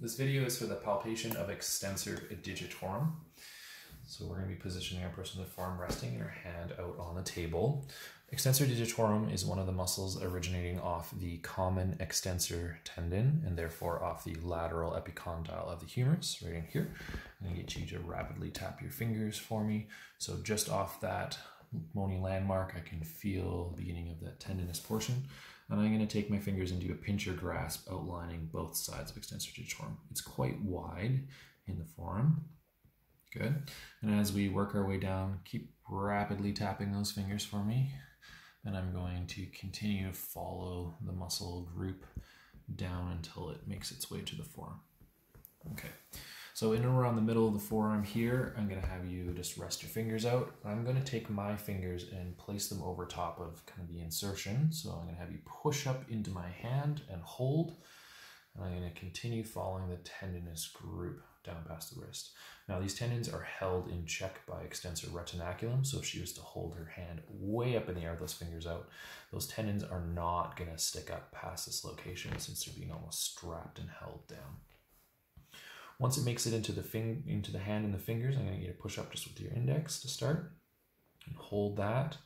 This video is for the palpation of extensor digitorum. So we're going to be positioning our person with forearm resting and her hand out on the table. Extensor digitorum is one of the muscles originating off the common extensor tendon and therefore off the lateral epicondyle of the humerus, right in here. I'm going to get you to rapidly tap your fingers for me. So just off that bony landmark, I can feel the beginning of that tendinous portion. And I'm going to take my fingers and do a pincher grasp outlining both sides of extensor digitorum. It's quite wide in the forearm. Good. And as we work our way down, keep rapidly tapping those fingers for me. And I'm going to continue to follow the muscle group down until it makes its way to the forearm. Okay. So in and around the middle of the forearm here, I'm going to have you just rest your fingers out. I'm going to take my fingers and place them over top of kind of the insertion. So I'm to have you push up into my hand and hold. And I'm to continue following the tendinous group down past the wrist. Now these tendons are held in check by extensor retinaculum. So if she was to hold her hand way up in the air with those fingers out, those tendons are not going to stick up past this location since they're being almost strapped and held down. Once it makes it into the fing into the hand and the fingers, I'm going to get a push up just with your index to start and hold that.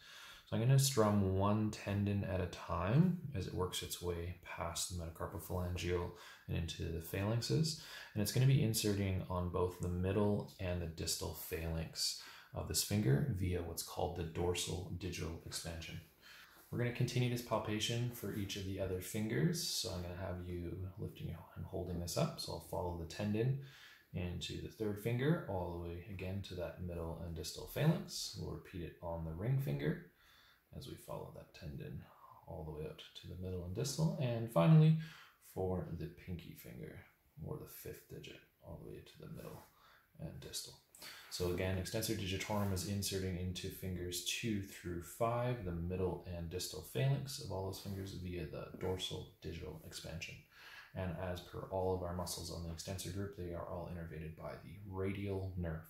So I'm going to strum one tendon at a time as it works its way past the metacarpophalangeal and into the phalanxes. And it's going to be inserting on both the middle and the distal phalanx of this finger via what's called the dorsal digital expansion. We're going to continue this palpation for each of the other fingers. So I'm going to have you lifting and holding this up. So I'll follow the tendon into the third finger, all the way again to that middle and distal phalanx. We'll repeat it on the ring finger as we follow that tendon all the way out to the middle and distal. And finally, for the pinky finger, or the fifth digit, all the way to the middle and distal. So again, extensor digitorum is inserting into fingers two through five, the middle and distal phalanx of all those fingers via the dorsal digital expansion. And as per all of our muscles on the extensor group, they are all innervated by the radial nerve.